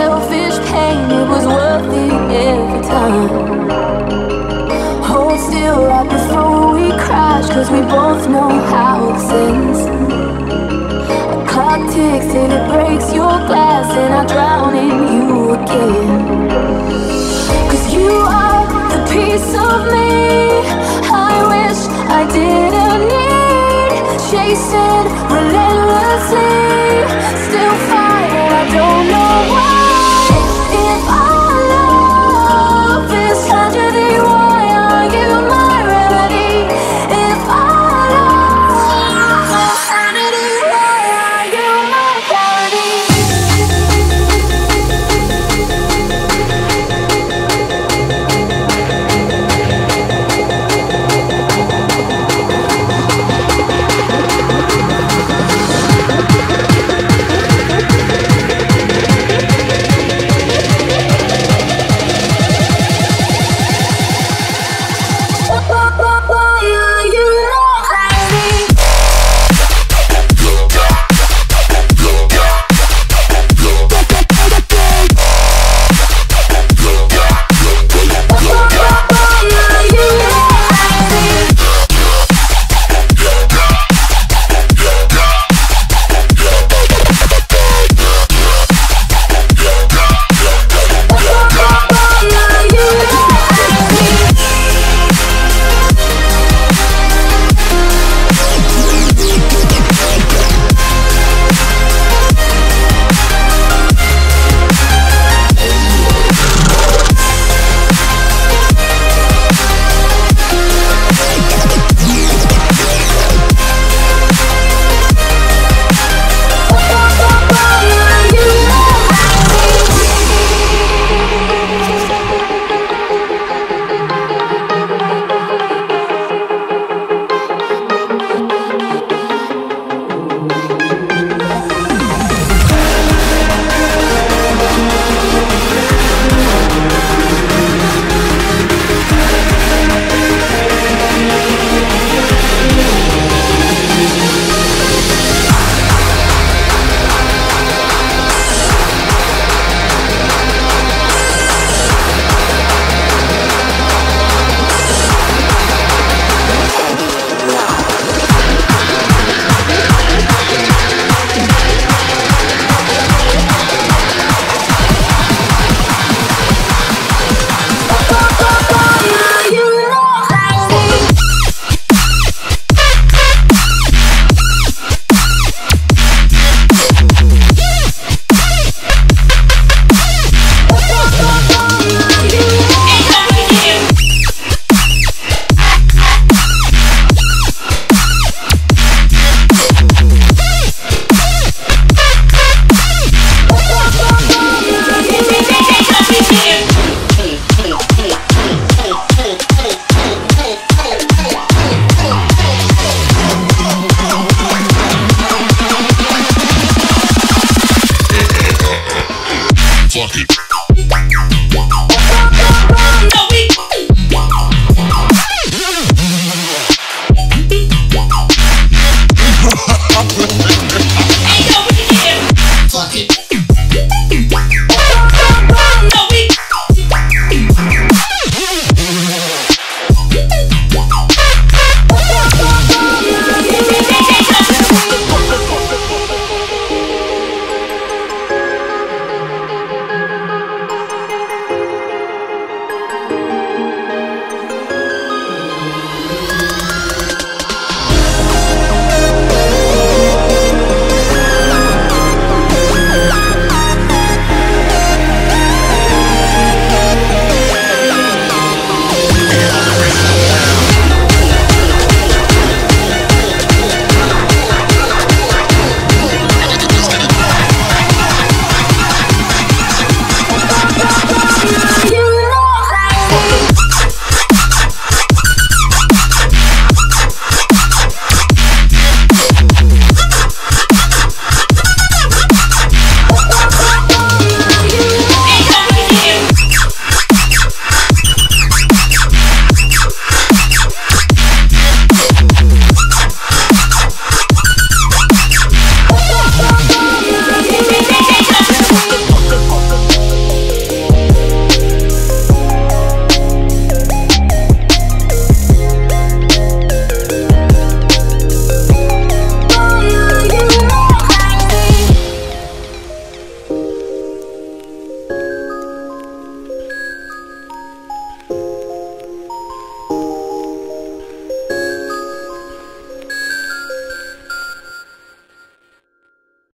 selfish pain, it was worth it every time. Hold still right before we crash, cause we both know how it ends. A clock ticks till it breaks your glass, and I drown in you again. Cause you are the piece of me I wish I did